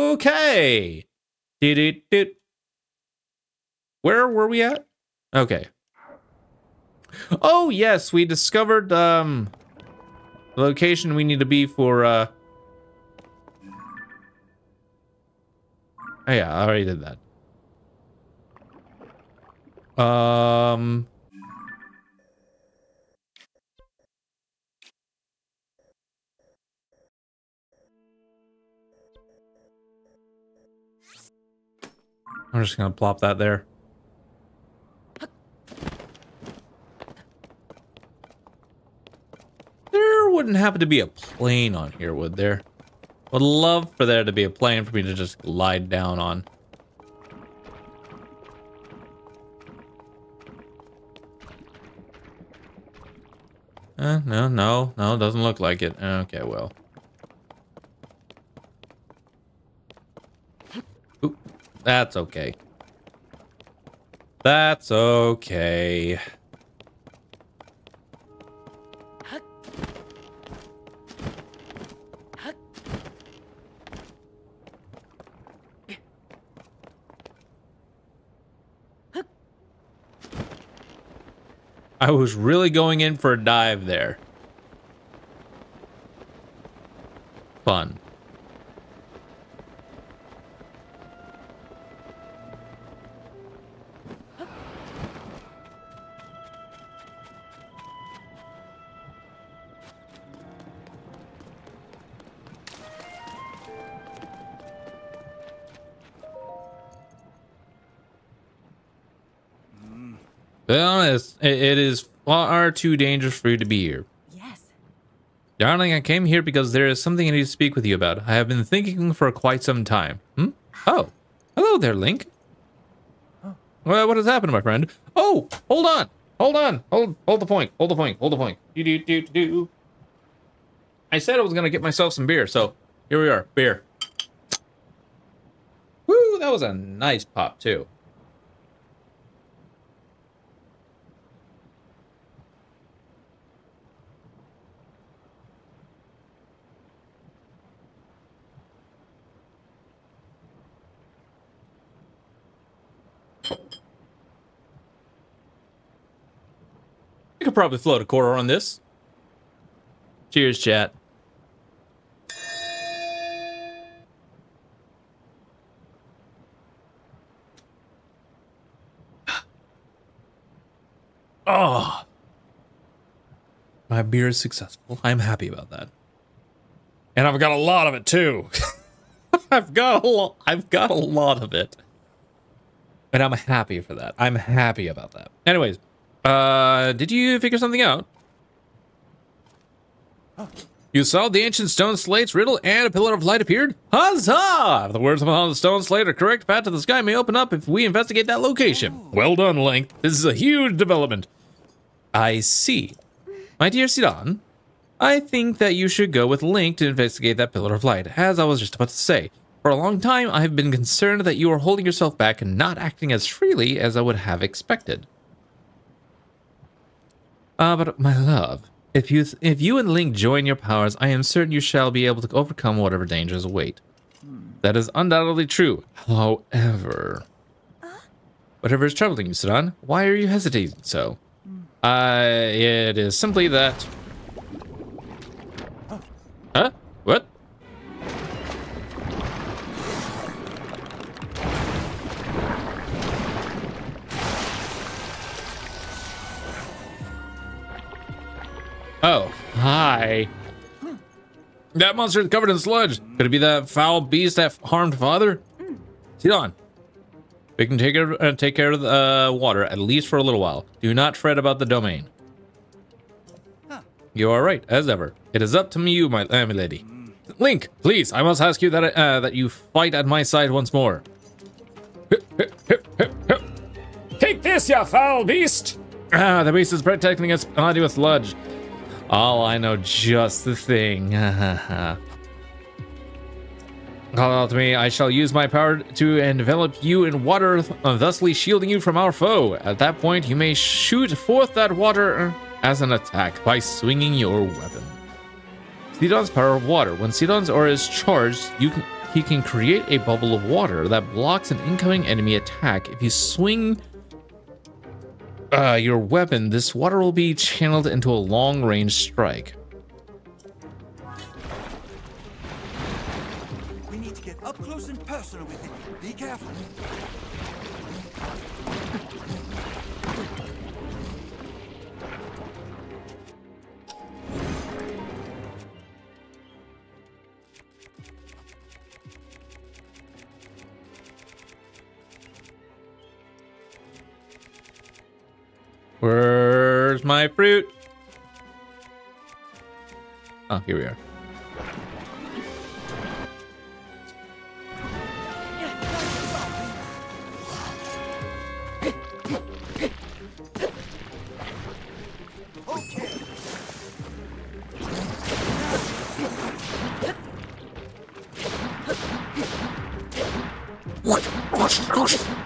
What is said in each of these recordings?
Okay. Doo-doo-doo. Where were we at? Okay. Oh, yes, we discovered um the location we need to be for uh Oh yeah, I already did that. Um I'm just gonna plop that there. There wouldn't happen to be a plane on here, would there? Would love for there to be a plane for me to just glide down on. Uh, no, no, no, doesn't look like it. Okay, well. That's okay. That's okay. I was really going in for a dive there. Fun. It, it is far too dangerous for you to be here. Yes. Darling, I came here because there is something I need to speak with you about. I have been thinking for quite some time. Hmm? Oh. Hello there, Link. Well, what has happened, my friend? Oh, hold on. Hold on. Hold hold the point. Hold the point. Hold the point. Do do do do. I said I was gonna get myself some beer, so here we are. Beer. Woo, that was a nice pop too. Could probably float a quarter on this. Cheers, chat. Oh. My beer is successful. I'm happy about that. And I've got a lot of it too. I've got a lot I've got a lot of it. And I'm happy for that. I'm happy about that. Anyways, uh, did you figure something out? You saw the ancient stone slate's riddle and a pillar of light appeared? Huzzah! If the words upon the stone slate are correct, path to the sky may open up if we investigate that location. Well done, Link. This is a huge development. I see. My dear Sidon, I think that you should go with Link to investigate that pillar of light, as I was just about to say. For a long time, I have been concerned that you are holding yourself back and not acting as freely as I would have expected. Ah, but my love, if you if you and Link join your powers, I am certain you shall be able to overcome whatever dangers await. That is undoubtedly true. However, whatever is troubling you, Sidon, why are you hesitating so? Uh, it is simply that. Huh? Oh, hi. That monster is covered in sludge. Could it be that foul beast that harmed father? Sidon, we can take care, uh, take care of the uh, water, at least for a little while. Do not fret about the domain. You are right, as ever. It is up to me, you, my, uh, my lady. Link, please, I must ask you that uh, that you fight at my side once more. Take this, you foul beast! Ah, the beast is protecting its body with sludge. Oh, I know just the thing. Call out to me. I shall use my power to envelop you in water, thusly shielding you from our foe. At that point, you may shoot forth that water as an attack by swinging your weapon. Sidon's power of water. When Sidon's aura is charged, you can he can create a bubble of water that blocks an incoming enemy attack. If you swing uh, your weapon, this water will be channeled into a long range strike. We need to get up close and personal with it. Be careful. Where's my fruit? Oh, here we are. Okay.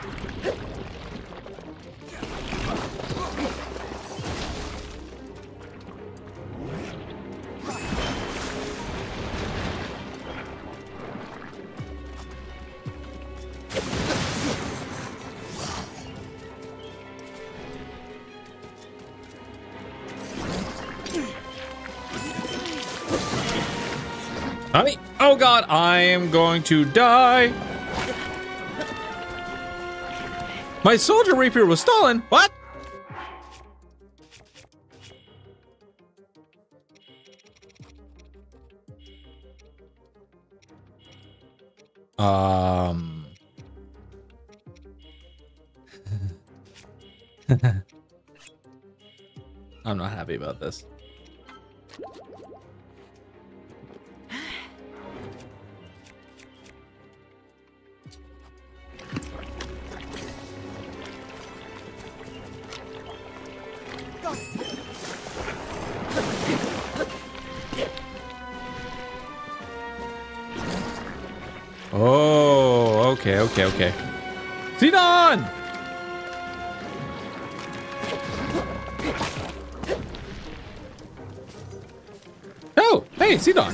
Am going to die. My soldier rapier was stolen. What? Um. I'm not happy about this. Xenon! Oh, hey, Xenon.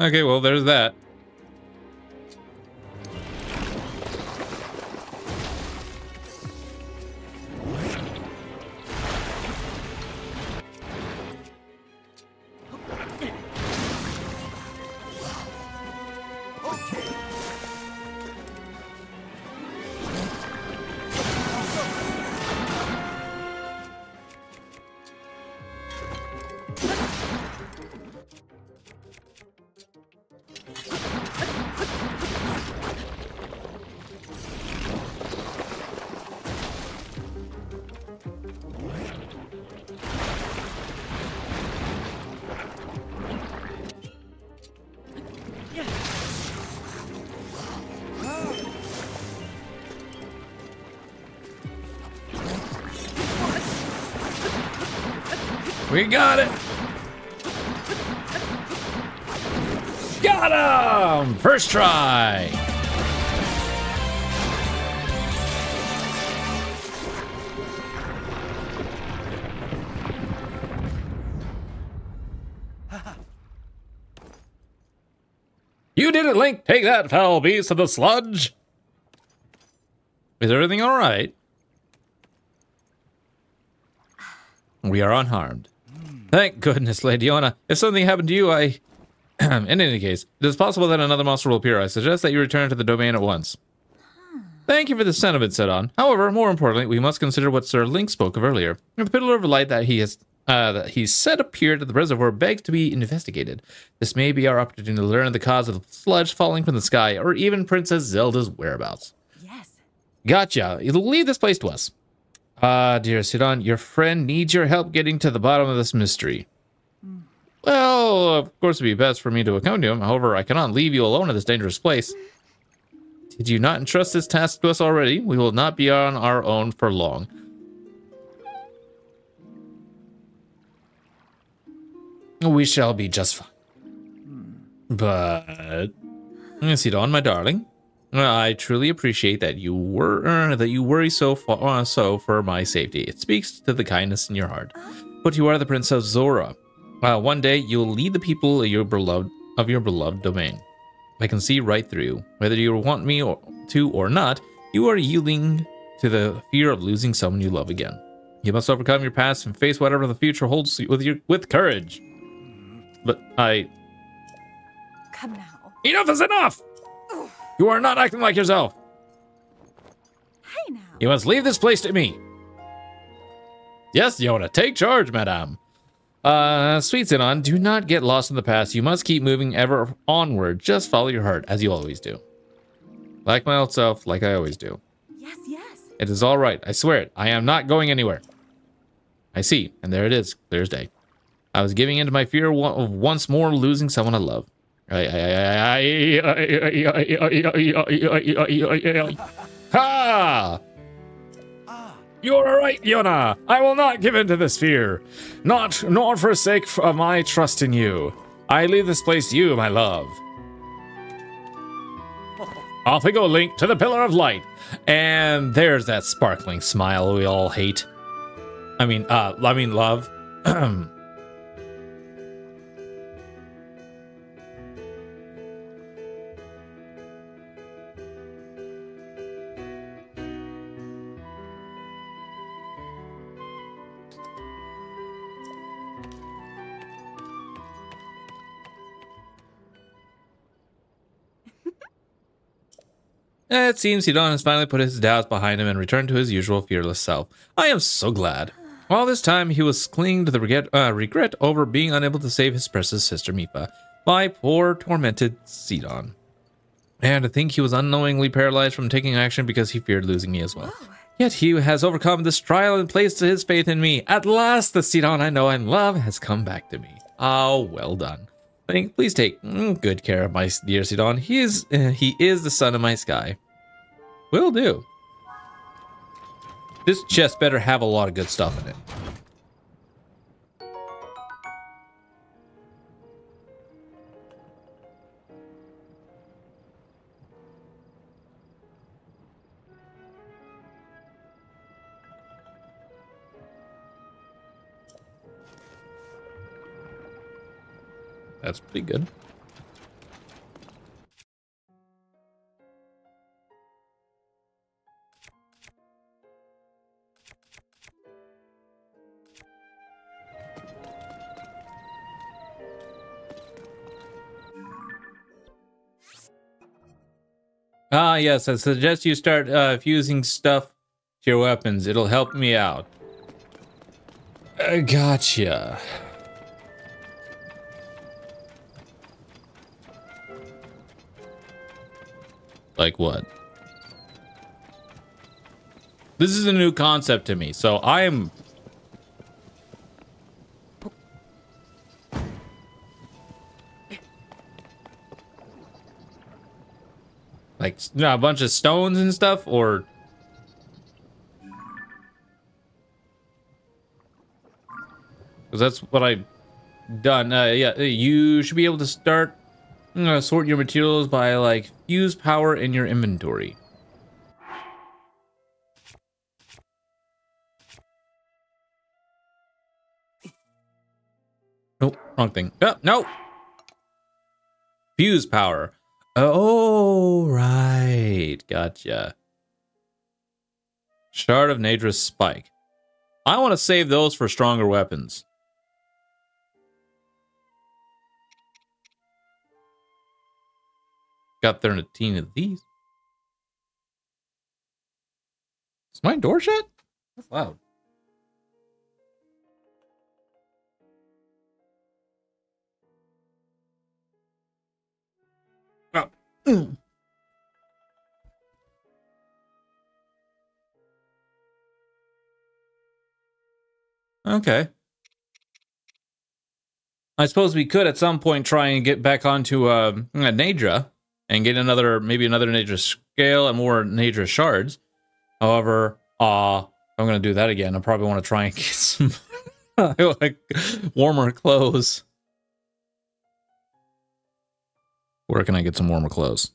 Okay, well, there's that. We got it. Got him! First try. You did it, Link. Take that, foul beast of the sludge. Is everything all right? We are unharmed. Thank goodness, Lady Yona. If something happened to you, I... In any case, it is possible that another monster will appear. I suggest that you return to the domain at once. Thank you for the sentiment, Sidon. However, more importantly, we must consider what Sir Link spoke of earlier. The pillar of light that he has uh, that he said appeared at the reservoir begs to be investigated. This may be our opportunity to learn the cause of the sludge falling from the sky, or even Princess Zelda's whereabouts. Yes. Gotcha. You'll leave this place to us. Ah, dear Sidon, your friend needs your help getting to the bottom of this mystery. Well, of course, it'd be best for me to accompany him. However, I cannot leave you alone in this dangerous place. Did you not entrust this task to us already? We will not be on our own for long. We shall be just fine. But Sidon, my darling. I truly appreciate that you were uh, that you worry so far, uh, so for my safety. It speaks to the kindness in your heart. But you are the Princess Zora. Uh, one day you will lead the people of your beloved of your beloved domain. I can see right through you. Whether you want me or, to or not, you are yielding to the fear of losing someone you love again. You must overcome your past and face whatever the future holds with your with courage. But I Come now. Enough is enough! You are not acting like yourself. Hey now. You must leave this place to me. Yes, Yona, take charge, madame. Uh, sweet Sidon, do not get lost in the past. You must keep moving ever onward. Just follow your heart, as you always do. Like my old self, like I always do. Yes, yes. It is all right. I swear it. I am not going anywhere. I see, and there it is, clear as day. I was giving in to my fear of once more losing someone I love. Ha! You are right, Yona. I will not give in to this fear. Not nor forsake of my trust in you. I leave this place to you, my love. Off we go, Link, to the Pillar of Light. And there's that sparkling smile we all hate. I mean, uh, I mean, love. It seems Sidon has finally put his doubts behind him and returned to his usual fearless self. I am so glad. All this time, he was clinging to the regret, uh, regret over being unable to save his precious sister Mipha. My poor, tormented Sidon. And to think he was unknowingly paralyzed from taking action because he feared losing me as well. Yet he has overcome this trial and placed his faith in me. At last, the Sidon I know and love has come back to me. Oh, well done. Link, please take mm, good care of my dear Sidon. He is uh, he is the sun of my sky. Will do. This chest better have a lot of good stuff in it. That's pretty good. Ah, yes, I suggest you start uh, fusing stuff to your weapons. It'll help me out. Gotcha. Like what? This is a new concept to me, so I like you know, a bunch of stones and stuff, or because that's what I've done. Uh, yeah, you should be able to start uh, sort your materials by like use power in your inventory. Nope, wrong thing. Oh, no. Fuse power. Oh, right. Gotcha. Shard of Naydra's Spike. I want to save those for stronger weapons. Got 13 of these. Is my door shut? That's loud. Okay. I suppose we could at some point try and get back onto uh, Naydra and get another, maybe another Naydra scale and more Naydra shards. However, uh, I'm going to do that again. I probably want to try and get some like warmer clothes. Where can I get some warmer clothes?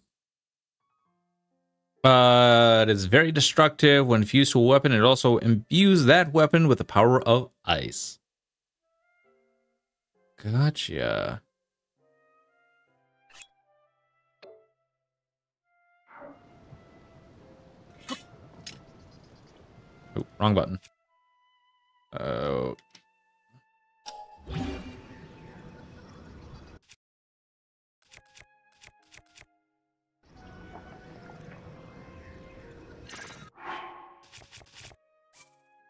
Uh, it is very destructive. When fused to a weapon, it also imbues that weapon with the power of ice. Gotcha. Oh, wrong button. Oh.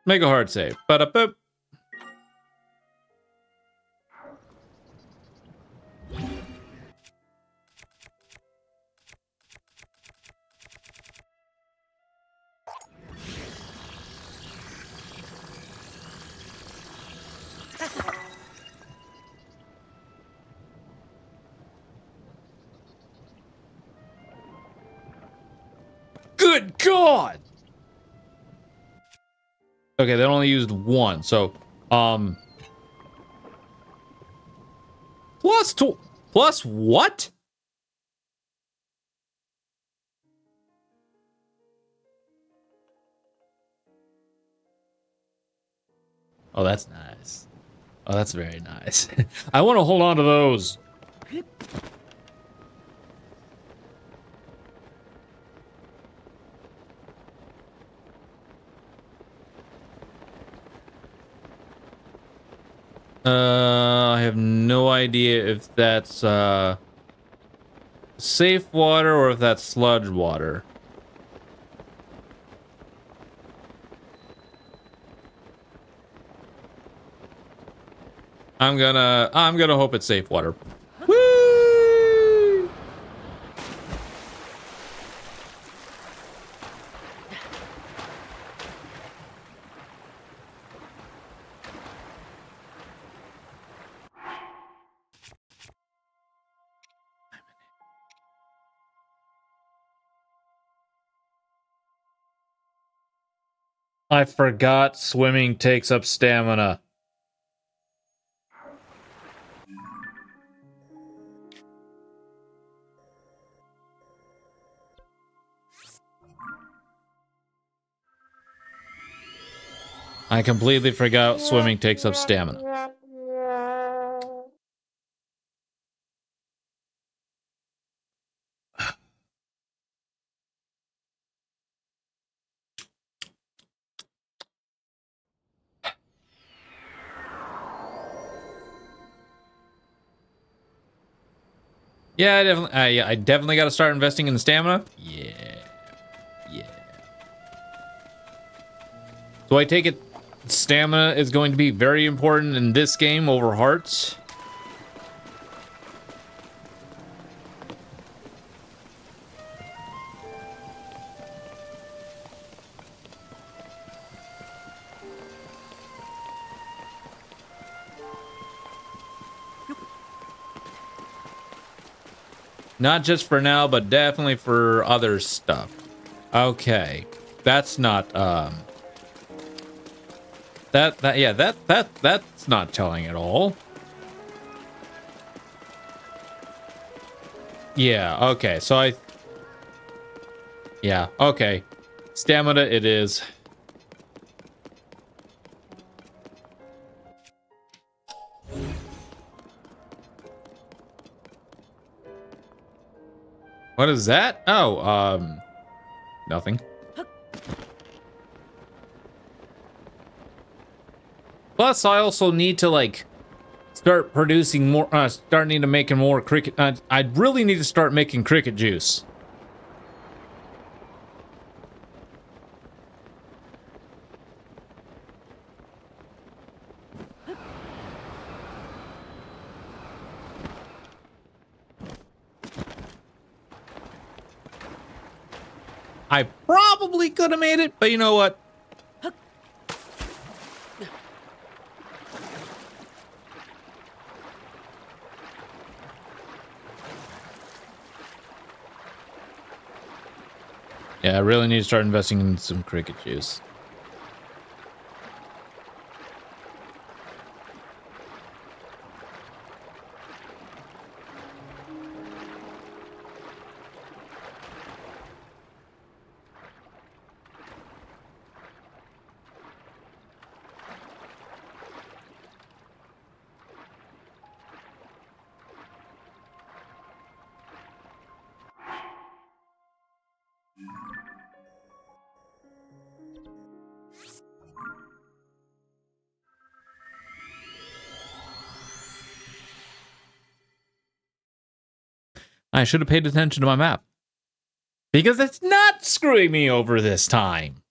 Make a hard save. But a boop. Good God! Okay, they only used one, so um plus two plus what? Oh, that's nice. Oh, that's very nice. I want to hold on to those. Uh, I have no idea if that's uh safe water or if that's sludge water. I'm gonna I'm gonna hope it's safe water. I forgot swimming takes up stamina. I completely forgot swimming takes up stamina. Yeah, I definitely, uh, yeah, I definitely got to start investing in the stamina. Yeah, yeah. So I take it stamina is going to be very important in this game over hearts. Not just for now, but definitely for other stuff. Okay. That's not, um... That, that, yeah, that, that, that's not telling at all. Yeah, okay, so I... Yeah, okay. Stamina it is. What is that? Oh, um, nothing. Plus, I also need to like start producing more. Uh, start need to making more cricket. Uh, I really need to start making cricket juice. I probably could have made it, but you know what? Yeah, I really need to start investing in some cricket juice. I should have paid attention to my map. Because it's not screwing me over this time.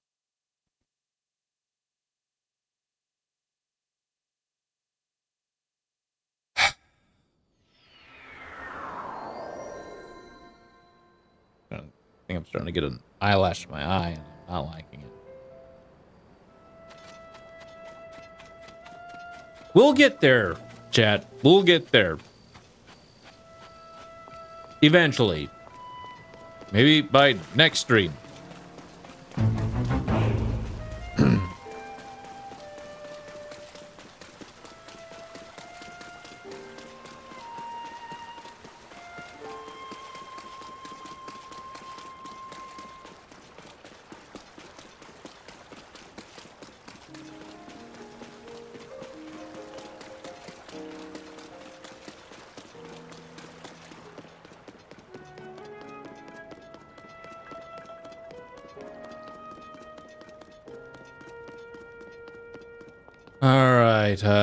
I think I'm starting to get an eyelash in my eye and I'm not liking it. We'll get there, chat. We'll get there. Eventually. Maybe by next stream.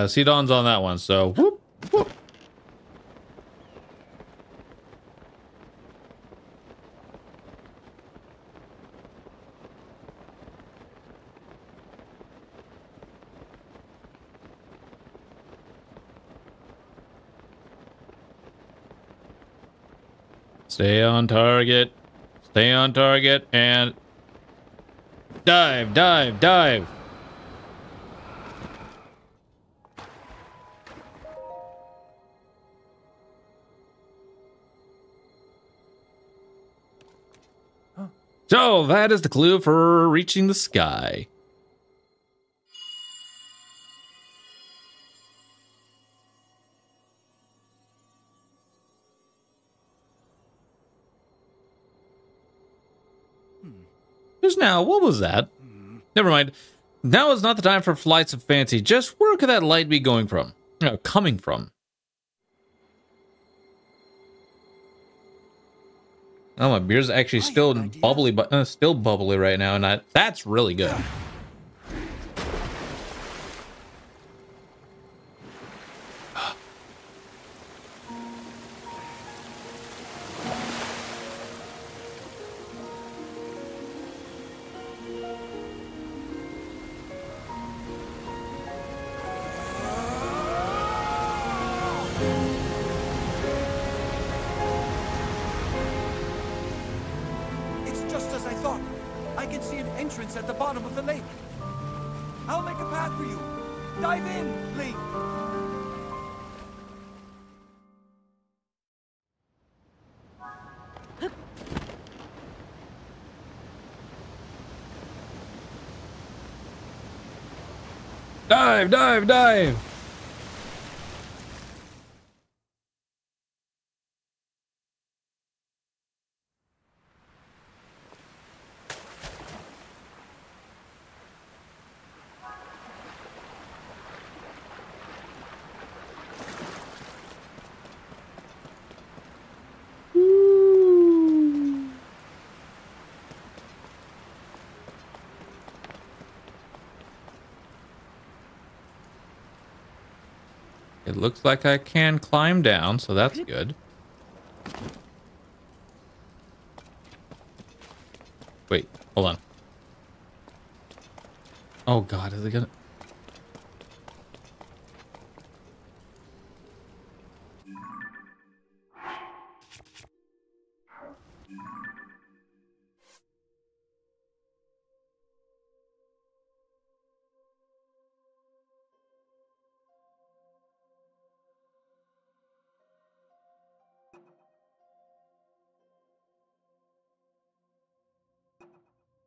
Sidon's on that one, so whoop, whoop. Stay on target. Stay on target and dive, dive, dive. That is the clue for reaching the sky. Hmm. Just now, what was that? Never mind. Now is not the time for flights of fancy. Just where could that light be going from? No, coming from. Oh, my beer's actually still bubbly, but uh, still bubbly right now, and I, that's really good. Dive, dive, looks like I can climb down, so that's good. Wait, hold on. Oh god, is it gonna...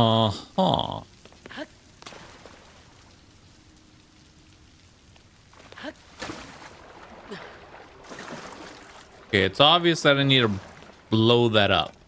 Uh-huh. Okay, it's obvious that I need to blow that up.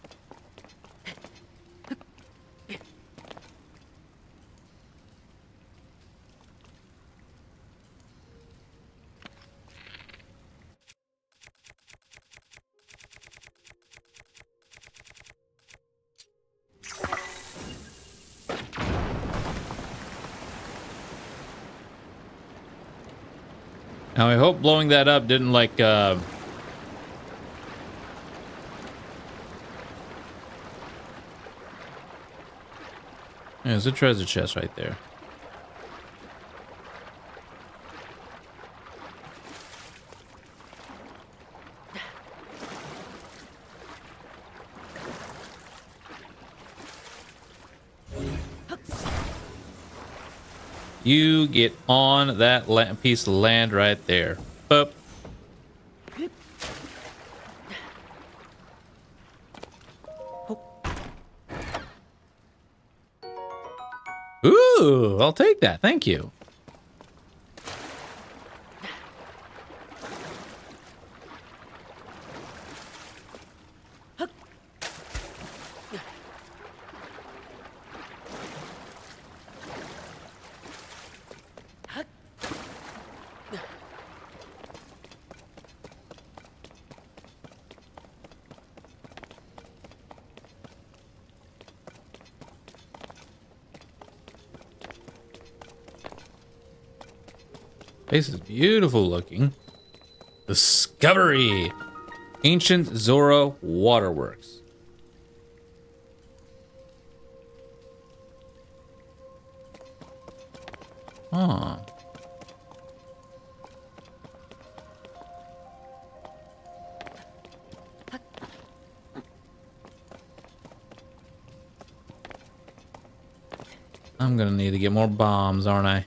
Now I hope blowing that up didn't like uh Yeah, there's a treasure chest right there. You get on that piece of land right there. Up. Ooh, I'll take that. Thank you. This is beautiful looking. Discovery! Ancient Zora Waterworks. Huh. I'm gonna need to get more bombs, aren't I?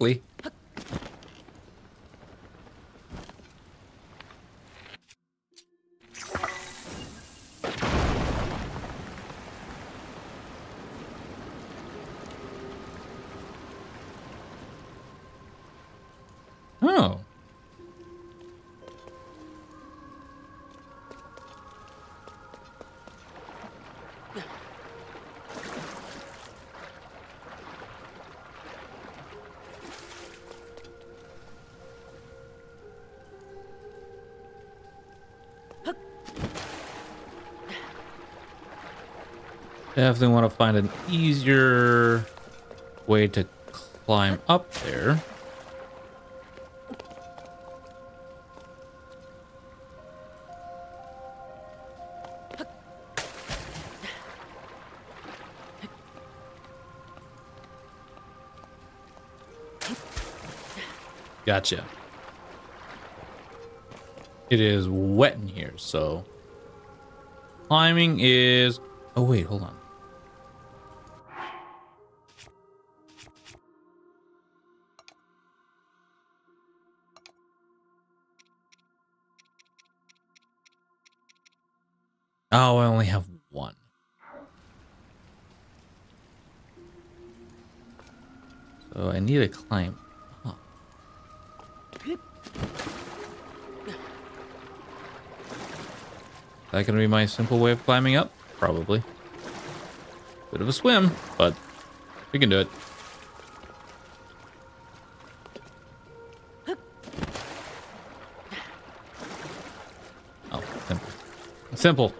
Most Definitely want to find an easier way to climb up there. Gotcha. It is wet in here, so climbing is. Oh wait, hold on. Oh, I only have one. So I need to climb that gonna be my simple way of climbing up? Probably. Bit of a swim, but we can do it. Oh, simple. Simple.